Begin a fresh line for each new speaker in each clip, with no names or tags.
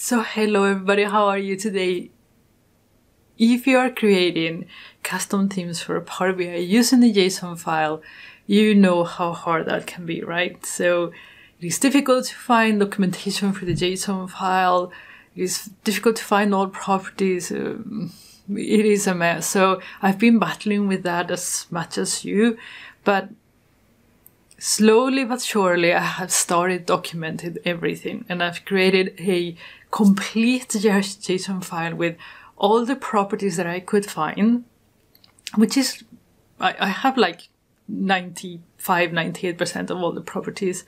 So hello everybody, how are you today? If you are creating custom themes for Power BI using the JSON file, you know how hard that can be, right? So it is difficult to find documentation for the JSON file. It is difficult to find all properties. Um, it is a mess. So I've been battling with that as much as you, but slowly but surely I have started documenting everything and I've created a complete JSON file with all the properties that I could find, which is, I, I have like 95, 98% of all the properties.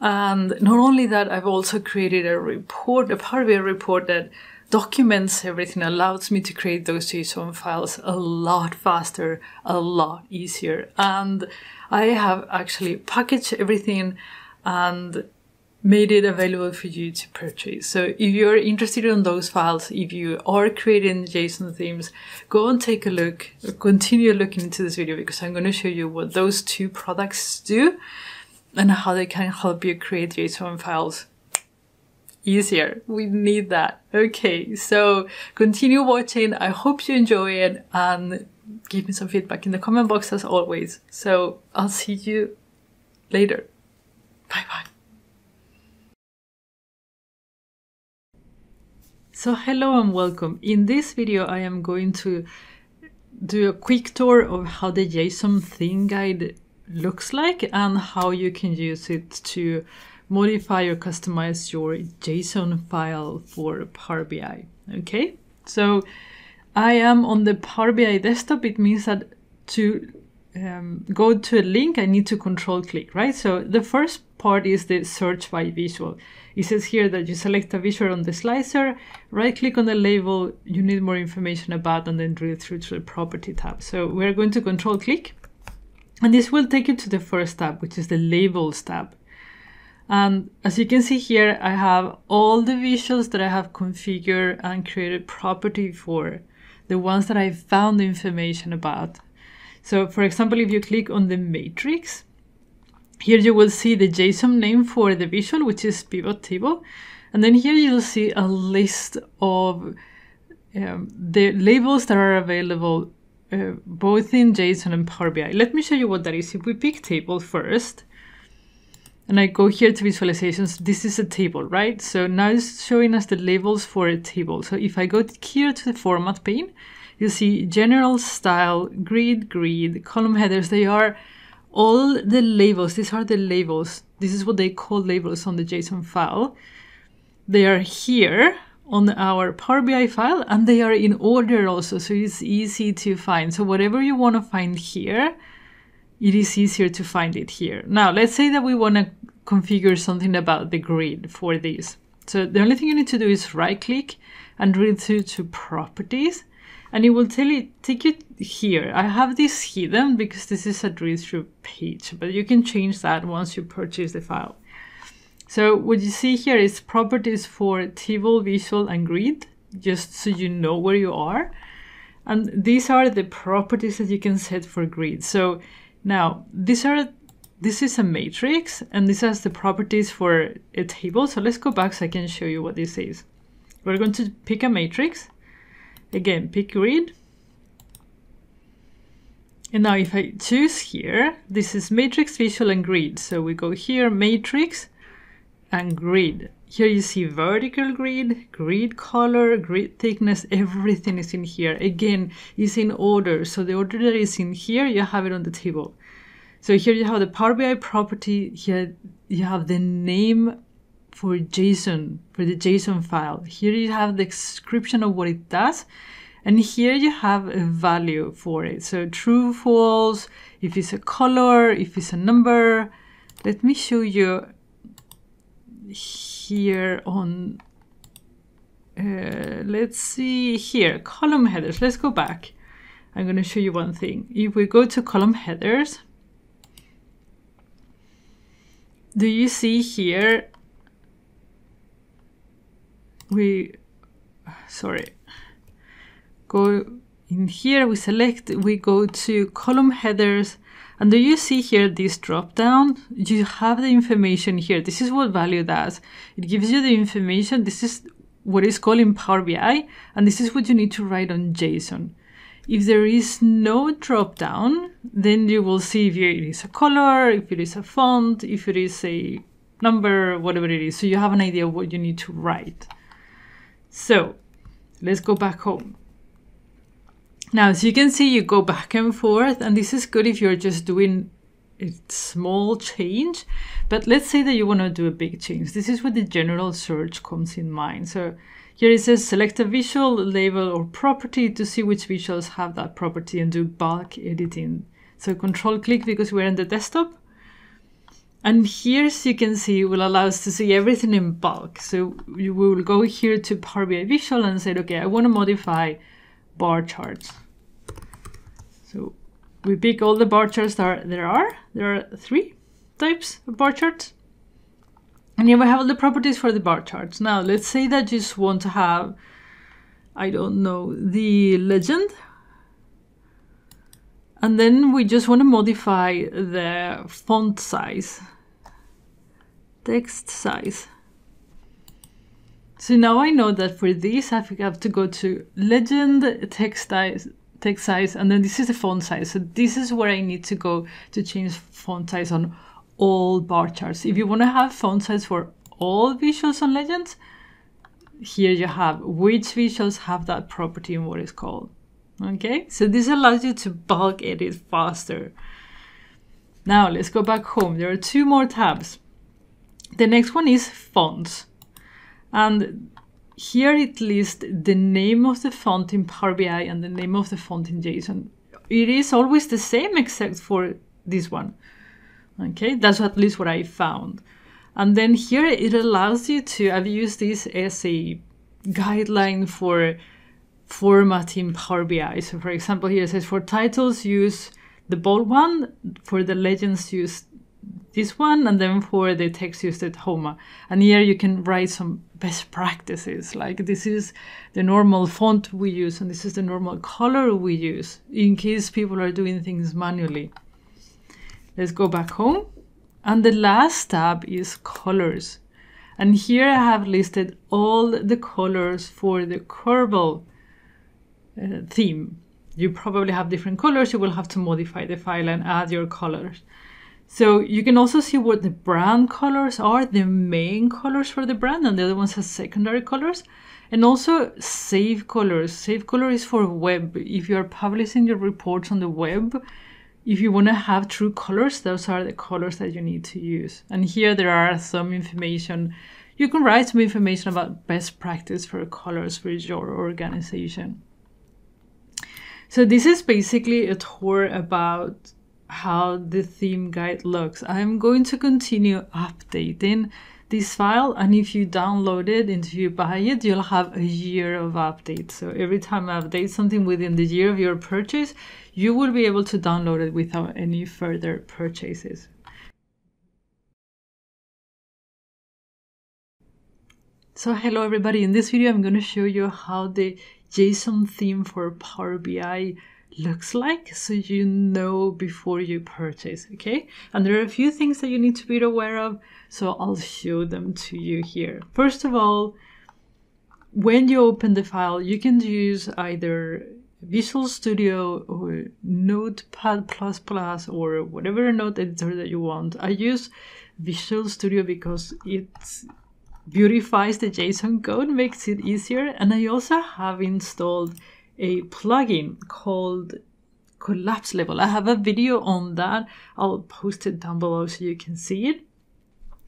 And not only that, I've also created a report, a Power report that documents everything, allows me to create those JSON files a lot faster, a lot easier. And I have actually packaged everything and made it available for you to purchase. So if you're interested in those files, if you are creating JSON themes, go and take a look, continue looking into this video because I'm going to show you what those two products do and how they can help you create JSON files easier. We need that. Okay, so continue watching. I hope you enjoy it and give me some feedback in the comment box as always. So I'll see you later. Bye bye. So hello and welcome. In this video I am going to do a quick tour of how the JSON theme guide looks like and how you can use it to modify or customize your JSON file for Power BI. Okay, so I am on the Power BI desktop. It means that to um, go to a link, I need to control click, right? So the first part is the search by visual. It says here that you select a visual on the slicer, right click on the label you need more information about, and then drill through to the property tab. So we're going to control click, and this will take you to the first tab, which is the labels tab. And as you can see here, I have all the visuals that I have configured and created property for, the ones that I found information about. So for example, if you click on the matrix, here you will see the JSON name for the visual, which is pivot table. And then here you'll see a list of um, the labels that are available uh, both in JSON and Power BI. Let me show you what that is. If we pick table first, and I go here to visualizations, this is a table, right? So now it's showing us the labels for a table. So if I go here to the format pane, you see general style, grid, grid, column headers. They are all the labels. These are the labels. This is what they call labels on the JSON file. They are here on our Power BI file and they are in order also. So it's easy to find. So whatever you want to find here, it is easier to find it here. Now, let's say that we want to configure something about the grid for this. So the only thing you need to do is right click and read through to properties and it will tell you take you here. I have this hidden because this is a through page, but you can change that once you purchase the file. So what you see here is properties for table, visual, and grid, just so you know where you are. And these are the properties that you can set for grid. So now these are this is a matrix and this has the properties for a table. So let's go back so I can show you what this is. We're going to pick a matrix Again, pick grid. And now if I choose here, this is matrix, visual, and grid. So we go here, matrix, and grid. Here you see vertical grid, grid color, grid thickness, everything is in here. Again, is in order. So the order that is in here, you have it on the table. So here you have the Power BI property, here you have the name for JSON, for the JSON file. Here you have the description of what it does. And here you have a value for it. So true, false, if it's a color, if it's a number. Let me show you here on, uh, let's see here, column headers. Let's go back. I'm going to show you one thing. If we go to column headers, do you see here we sorry go in here we select we go to column headers and do you see here this drop down you have the information here this is what value does it gives you the information this is what is called in Power BI, and this is what you need to write on JSON. If there is no drop down, then you will see if it is a color, if it is a font, if it is a number, whatever it is. So you have an idea what you need to write. So let's go back home. Now, as you can see, you go back and forth, and this is good if you're just doing a small change. But let's say that you want to do a big change. This is where the general search comes in mind. So here it says select a visual, label, or property to see which visuals have that property and do bulk editing. So control click because we're in the desktop. And here, as you can see, will allow us to see everything in bulk. So you will go here to Power BI Visual and say, okay, I want to modify bar charts. So we pick all the bar charts that there are. There are three types of bar charts. And here we have all the properties for the bar charts. Now, let's say that you just want to have, I don't know, the legend. And then we just want to modify the font size, text size. So now I know that for this, I have to go to legend, text size, text size, and then this is the font size. So this is where I need to go to change font size on all bar charts. If you want to have font size for all visuals on Legends, here you have which visuals have that property and what it's called. Okay, so this allows you to bulk edit faster. Now let's go back home. There are two more tabs. The next one is fonts. And here it lists the name of the font in Power BI and the name of the font in JSON. It is always the same except for this one. Okay, that's at least what I found. And then here it allows you to, I've used this as a guideline for formatting Power BI. So for example, here it says for titles, use the bold one, for the legends, use this one, and then for the text, used Tahoma. And here you can write some best practices, like this is the normal font we use, and this is the normal color we use, in case people are doing things manually. Let's go back home. And the last tab is colors. And here I have listed all the colors for the Curbal uh, theme. You probably have different colors. You will have to modify the file and add your colors. So you can also see what the brand colors are, the main colors for the brand, and the other ones have secondary colors. And also save colors. Save color is for web. If you are publishing your reports on the web, if you want to have true colors, those are the colors that you need to use. And here there are some information. You can write some information about best practice for colors for your organization. So this is basically a tour about how the theme guide looks. I'm going to continue updating this file and if you download it and if you buy it you'll have a year of updates. So every time i update something within the year of your purchase you will be able to download it without any further purchases. So hello everybody. In this video i'm going to show you how the json theme for power bi looks like so you know before you purchase okay? And there are a few things that you need to be aware of so I'll show them to you here. First of all when you open the file you can use either Visual Studio or Notepad++ or whatever note editor that you want. I use Visual Studio because it beautifies the JSON code makes it easier and I also have installed a plugin called collapse level. I have a video on that. I'll post it down below so you can see it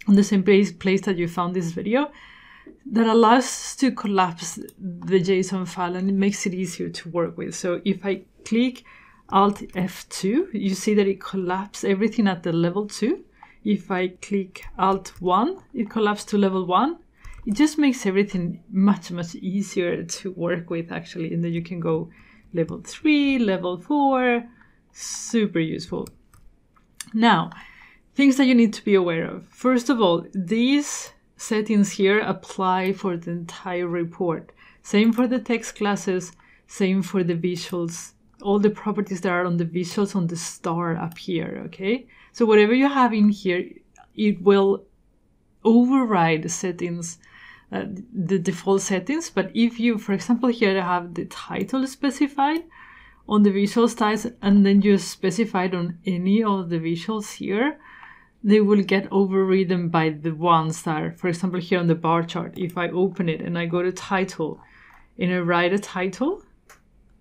on the same place, place that you found this video that allows to collapse the JSON file and it makes it easier to work with. So if I click Alt F2, you see that it collapses everything at the level 2. If I click Alt 1, it collapses to level 1 it just makes everything much much easier to work with actually and then you can go level 3 level 4 super useful. Now things that you need to be aware of. First of all these settings here apply for the entire report. Same for the text classes same for the visuals all the properties that are on the visuals on the star up here okay? So whatever you have in here it will override the settings uh, the default settings. But if you, for example, here I have the title specified on the visual styles and then you specified on any of the visuals here, they will get overridden by the ones that are, for example, here on the bar chart. If I open it and I go to title and I write a title,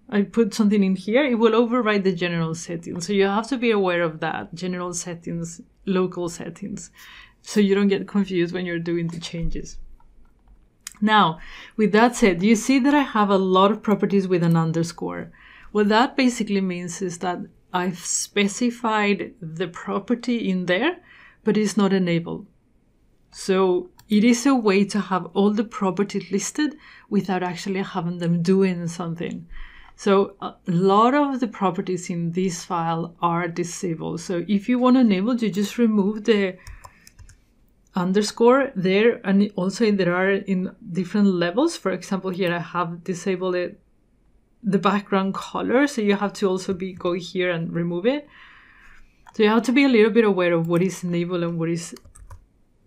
I put something in here, it will override the general settings. So you have to be aware of that general settings, local settings, so you don't get confused when you're doing the changes. Now, with that said, you see that I have a lot of properties with an underscore. What that basically means is that I've specified the property in there but it's not enabled. So it is a way to have all the properties listed without actually having them doing something. So a lot of the properties in this file are disabled. So if you want to enable, you just remove the underscore there and also there are in different levels. For example, here I have disabled it, the background color. So you have to also be go here and remove it. So you have to be a little bit aware of what is enabled and what is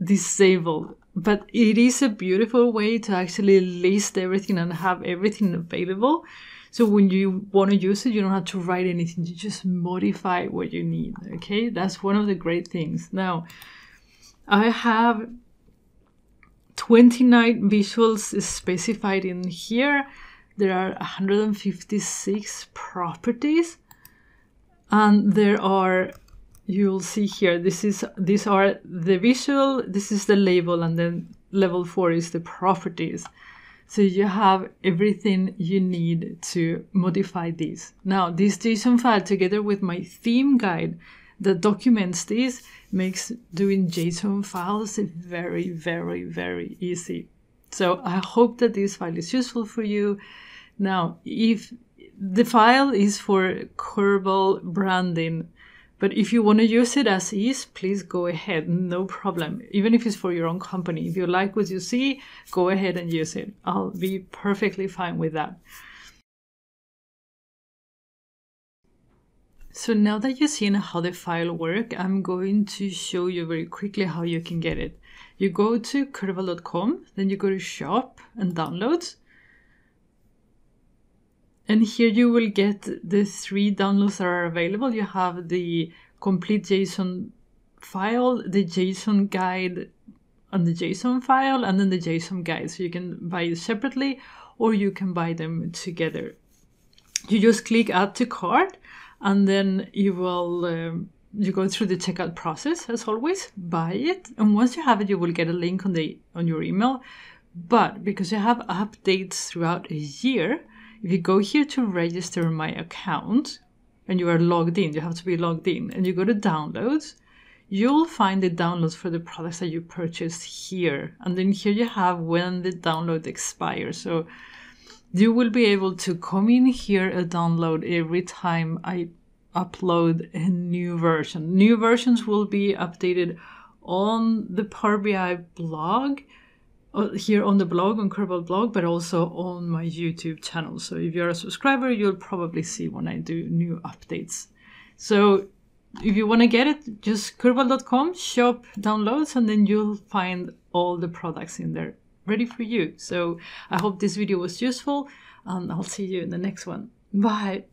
disabled. But it is a beautiful way to actually list everything and have everything available. So when you want to use it, you don't have to write anything. You just modify what you need. Okay, that's one of the great things. Now, I have 29 visuals specified in here. There are 156 properties, and there are you'll see here this is these are the visual this is the label and then level four is the properties. So you have everything you need to modify these. Now this json file together with my theme guide that documents this makes doing json files very very very easy so i hope that this file is useful for you now if the file is for Curbal branding but if you want to use it as is, please go ahead, no problem. Even if it's for your own company. If you like what you see, go ahead and use it. I'll be perfectly fine with that. So now that you've seen how the file work, I'm going to show you very quickly how you can get it. You go to curbal.com, then you go to shop and downloads. And here you will get the three downloads that are available. You have the complete JSON file, the JSON guide and the JSON file, and then the JSON guide. So you can buy it separately or you can buy them together. You just click add to cart and then you will um, you go through the checkout process as always buy it and once you have it you will get a link on the on your email but because you have updates throughout a year if you go here to register my account and you are logged in, you have to be logged in, and you go to downloads, you'll find the downloads for the products that you purchased here. And then here you have when the download expires. So you will be able to come in here and download every time I upload a new version. New versions will be updated on the Power BI blog uh, here on the blog, on Curbal blog, but also on my YouTube channel. So if you're a subscriber, you'll probably see when I do new updates. So if you want to get it, just curbal.com, shop downloads, and then you'll find all the products in there ready for you. So I hope this video was useful, and I'll see you in the next one. Bye.